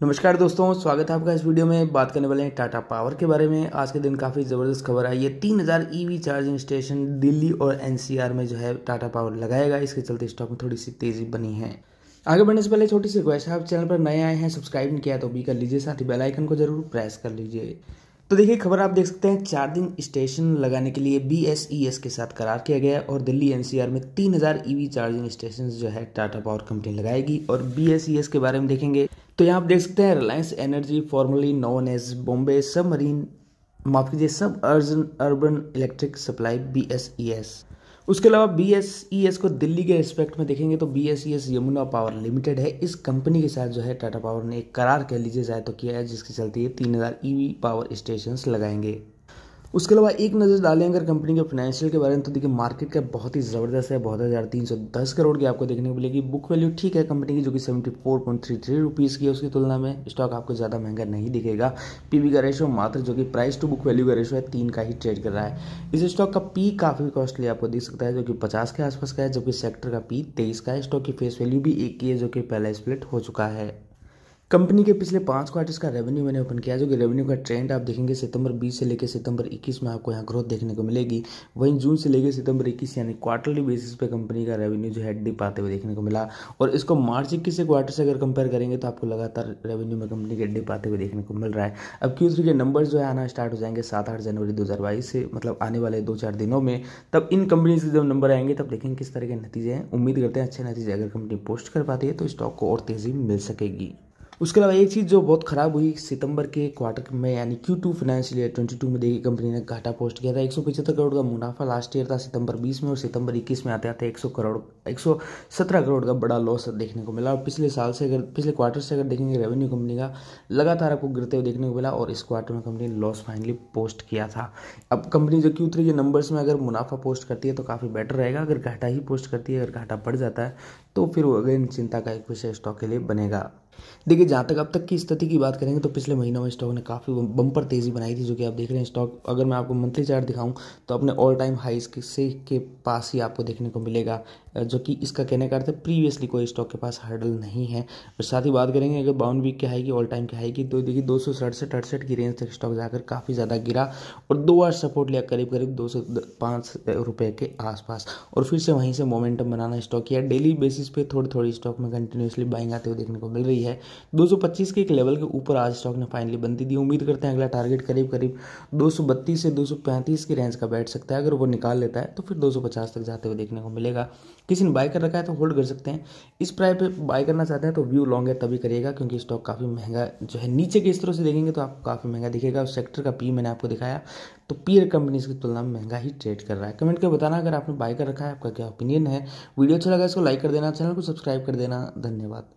नमस्कार दोस्तों, स्वागत है आपका इस वीडियो में। बात करने वाले हैं टाटा पावर के बारे में। आज के दिन काफ़ी ज़बरदस्त खबर आई है। तीन हज़ार ईवी चार्जिंग स्टेशन दिल्ली और एनसीआर में जो है टाटा पावर लगाएगा। इसके चलते स्टॉक में थोड़ी सी तेज़ी बनी है। आगे बढ़ने से पहले छोटी सी रिक्वेस्ट है, आप चैनल पर नए आए हैं सब्सक्राइब नहीं किया तो भी कर लीजिए। साथ ही बेलाइकन को ज़रूर प्रेस कर लीजिए। तो देखिए, खबर आप देख सकते हैं चार्जिंग स्टेशन लगाने के लिए बी e के साथ करार किया गया और दिल्ली एनसीआर में 3000 ईवी चार्जिंग स्टेशन जो है टाटा पावर कंपनी लगाएगी और बी e के बारे में देखेंगे। तो यहाँ आप देख सकते हैं Reliance energy formerly known as Bombay submarine माफ़ कीजिए, सब अर्जन urban electric supply B S E S उसके अलावा बी एस ई एस को दिल्ली के रिस्पेक्ट में देखेंगे तो B S E S Yamuna power limited है। इस कंपनी के साथ जो है टाटा पावर ने एक करार कह लीजिए जाए तो किया है, जिसके चलते ये तीन हज़ार ई वी पावर स्टेशन लगाएँगे। उसके अलावा एक नज़र डालें अगर कंपनी के फाइनेंशियल के बारे में तो देखिए मार्केट का बहुत ही ज़बरदस्त है, बहुत हज़ार तीन सौ दस करोड़ की आपको देखने को मिलेगी। बुक वैल्यू ठीक है कंपनी की, जो कि seventy four point three three rupees की है, उसकी तुलना में स्टॉक आपको ज़्यादा महँगा नहीं दिखेगा। पीवी का रेशो मात्र जो कि प्राइस टू बुक वैल्यू का रेशो है, तीन का ही ट्रेड कर रहा है। इस स्टॉक का पी काफ़ी कॉस्टली आपको दिख सकता है, जो कि पचास के आसपास का है, जबकि सेक्टर का पी तेईस का है। स्टॉक की फेस वैल्यू भी एक की है, जो कि पहला स्प्लिट हो चुका है। कंपनी के पिछले पाँच क्वार्टर्स का रेवेन्यू मैंने ओपन किया जो कि रेवेन्यू का ट्रेंड आप देखेंगे सितंबर 20 से लेकर सितंबर 21 में आपको यहाँ ग्रोथ देखने को मिलेगी। वहीं जून से लेकर सितंबर 21 यानी क्वार्टरली बेसिस पे कंपनी का रेवेन्यू जो है डिप आते हुए देखने को मिला। और इसको मार्च इक्कीस से क्वार्टर से अगर कंपेयर करेंगे तो आपको लगातार रेवेन्यू में कंपनी के डिप आते हुए देखने को मिल रहा है। अब क्यू के नंबर जो है आना स्टार्ट हो जाएँगे सात आठ जनवरी दो हज़ार बाईस से मतलब आने वाले दो चार दिनों में। तब इन कंपनी से जब नंबर आएँगे, तब देखेंगे किस तरह के नतीजे हैं। उम्मीद करते हैं अच्छे नतीजे अगर कंपनी पोस्ट कर पाती है तो स्टॉक को और तेज़ी मिल सकेगी। उसके अलावा एक चीज़ जो बहुत ख़राब हुई सितंबर के क्वार्टर में, यानी Q two financial year twenty two में, देखिए कंपनी ने घाटा पोस्ट किया था। एक सौ पचहत्तर करोड़ का मुनाफा लास्ट ईयर था सितंबर बीस में और सितंबर इक्कीस में आते आते एक सौ करोड़ एक सौ सत्रह करोड़ का बड़ा लॉस देखने को मिला। और पिछले साल से अगर, पिछले क्वार्टर से अगर देखेंगे रेवेन्यू कंपनी का, लगातार आपको गिरते हुए देखने को मिला और इस क्वार्टर में कंपनी ने लॉस फाइनली पोस्ट किया था। अब कंपनी जो क्यू थ्री के नंबर्स में अगर मुनाफा पोस्ट करती है तो काफ़ी बेटर रहेगा। अगर घाटा ही पोस्ट करती है, अगर घाटा बढ़ जाता है तो फिर वो अगेन चिंता का एक विषय स्टॉक के लिए बनेगा। देखिए, जहाँ तक अब तक की स्थिति की बात करेंगे तो पिछले महीनों में स्टॉक ने काफ़ी बम्पर तेज़ी बनाई थी, जो कि आप देख रहे हैं स्टॉक अगर मैं आपको मंथली चार्ट दिखाऊँ तो अपने ऑल टाइम हाइस से के पास ही आपको देखने को मिलेगा। जो कि इसका कहने का अर्थ है प्रीवियसली कोई स्टॉक के पास हर्डल नहीं है। और साथ ही बात करेंगे, अगर बाउंड वीक की हाई की ऑल टाइम की हाई की तो देखिए दो सौ सड़सठ अड़सठ की रेंज तक स्टॉक जाकर काफ़ी ज़्यादा गिरा और दो बार सपोर्ट लिया करीब करीब दो सौ पाँच रुपये के आसपास। और फिर से वहीं से मोमेंटम बनाना स्टॉक किया। डेली बेसिस पे थोड़ी थोड़ी स्टॉक में कंटिन्यूसली बाइंग आते हुए देखने को मिल रही है। 225 के एक लेवल के ऊपर आज स्टॉक ने फाइनली बंदी दी। उम्मीद करते हैं अगला टारगेट करीब करीब 232 से 235 की रेंज का बैठ सकता है। अगर वो निकाल लेता है तो फिर 250 तक जाते हुए देखने को मिलेगा। किसी ने बाय कर रखा है तो होल्ड कर सकते हैं। इस प्राइस पे बाय करना चाहते हैं तो व्यू लॉन्ग है, तभी करिएगा, क्योंकि स्टॉक काफ़ी महँगा जो है, नीचे के स्तरों से देखेंगे तो आपको काफ़ी महँगा दिखेगा। उस सेक्टर का पी मैंने आपको दिखाया तो पीयर कंपनीज़ की तुलना में महँगा ही ट्रेड कर रहा है। कमेंट कर बताना अगर आपने बाय कर रखा है, आपका क्या ओपिनियन है। वीडियो अच्छा लगा इसको लाइक कर देना चैनल को सब्सक्राइब कर देना। धन्यवाद।